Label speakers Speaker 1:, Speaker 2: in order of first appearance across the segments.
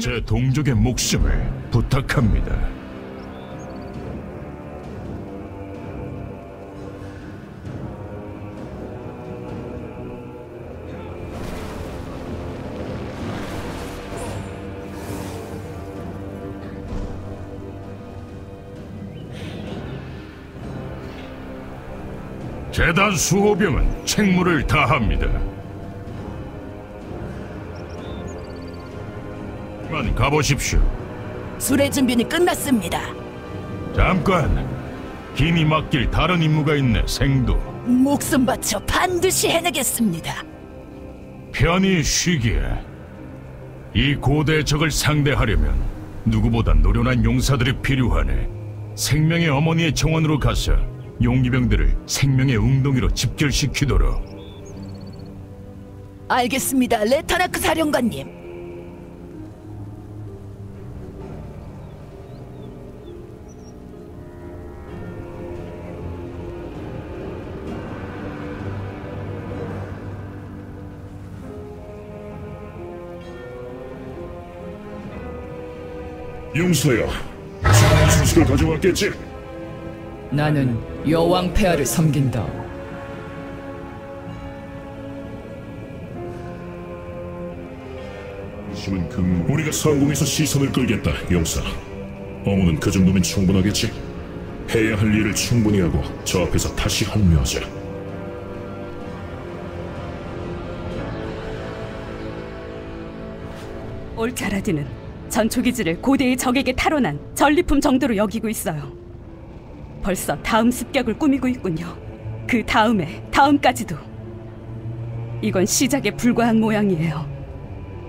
Speaker 1: 제 동족의 목숨을 부탁합니다. 재단 수호병은 책무를 다합니다. 만 가보십시오.
Speaker 2: 술의 준비는 끝났습니다.
Speaker 1: 잠깐. 긴이 맡길 다른 임무가 있네, 생도.
Speaker 2: 목숨 바쳐 반드시 해내겠습니다.
Speaker 1: 편히 쉬기에. 이 고대 적을 상대하려면 누구보다 노련한 용사들이 필요하네. 생명의 어머니의 정원으로 가서 용기병들을 생명의 웅덩이로 집결시키도록.
Speaker 2: 알겠습니다, 레타나크 사령관님.
Speaker 3: 용서야, 수식을 가져왔겠지?
Speaker 4: 나는 여왕 폐하를 섬긴다.
Speaker 3: 우리가 성공해서 시선을 끌겠다, 용사. 어머는 그 정도면 충분하겠지? 해야 할 일을 충분히 하고 저 앞에서 다시 합류하자.
Speaker 5: 올자라드는 전초기지를 고대의 적에게 탈환한 전리품 정도로 여기고 있어요. 벌써 다음 습격을 꾸미고 있군요. 그 다음에 다음까지도. 이건 시작에 불과한 모양이에요.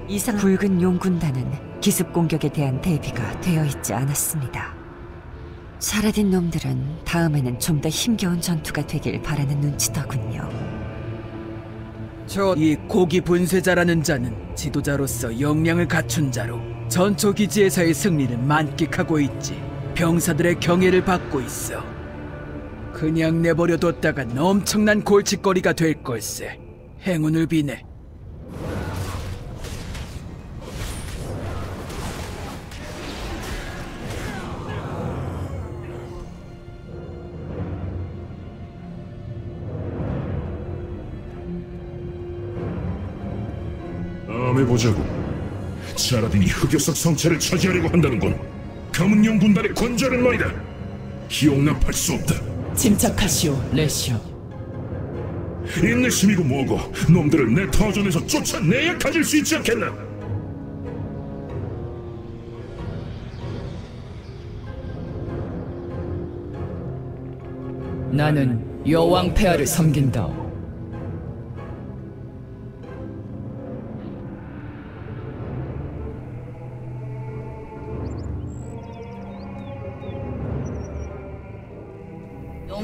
Speaker 6: 이상 붉은 용군단은 기습 공격에 대한 대비가 되어 있지 않았습니다. 사라딘 놈들은 다음에는 좀 더 힘겨운 전투가 되길 바라는 눈치더군요.
Speaker 7: 저 이 고기 분쇄자라는 자는 지도자로서 역량을 갖춘 자로 전초 기지에서의 승리를 만끽하고 있지. 병사들의 경애를 받고 있어. 그냥 내버려뒀다간 엄청난 골칫거리가 될 걸세. 행운을 비네.
Speaker 3: 다음에 보자고. 사라딘이 흑요석 성체를 차지하려고 한다는군. 가문용 군단의 권좌는 말이다. 기용납할 수 없다.
Speaker 4: 침착하시오, 레시오.
Speaker 3: 인내심이고 뭐고 놈들을 내 터전에서 쫓아내야 가질 수 있지 않겠나?
Speaker 4: 나는 여왕 폐하를 섬긴다.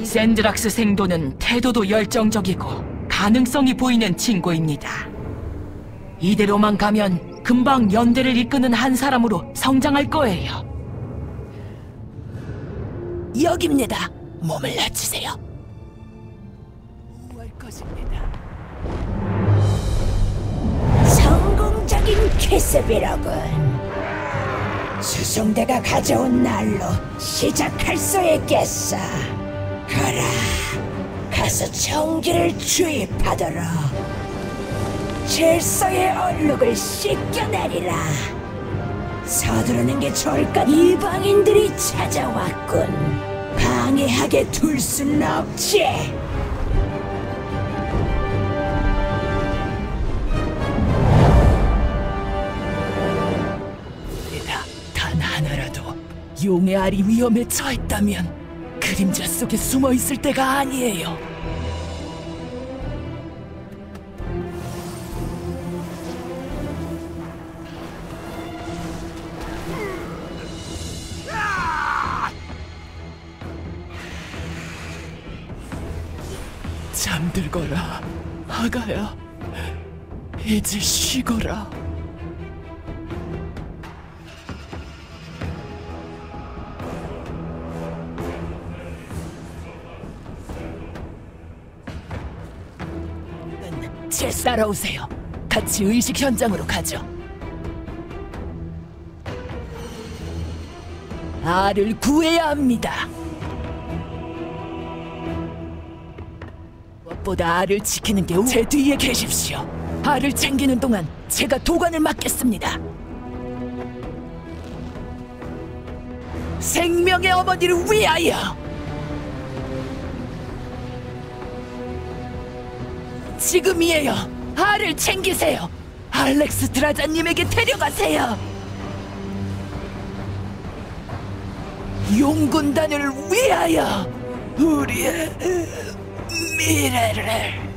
Speaker 8: 샌드락스 생도는 태도도 열정적이고 가능성이 보이는 친구입니다. 이대로만 가면 금방 연대를 이끄는 한 사람으로 성장할 거예요.
Speaker 2: 여기입니다. 몸을 낮추세요. 할 것입니다.
Speaker 9: 성공적인 캐스비로군. 수송대가 가져온 날로 시작할 수 있겠어. 가라, 가서 총기를 주입하도록 질서의 얼룩을 씻겨내리라. 서두르는 게 좋을 것. 이방인들이 찾아왔군. 방해하게 둘 수는 없지.
Speaker 2: 단 하나라도 용의 알이 위험에 처했다면 그림자 속에 숨어 있을 때가 아니에요. 잠들거라, 아가야. 이제 쉬거라. 제 따라오세요. 같이 의식 현장으로 가죠. 알을 구해야 합니다. 무엇보다 알을 지키는 게 제 뒤에 계십시오. 알을 챙기는 동안 제가 도관을 맡겠습니다. 생명의 어머니를 위하여! 지금이에요. 알을 챙기세요. 알렉스 드라자님에게 데려가세요. 용군단을 위하여 우리의 미래를.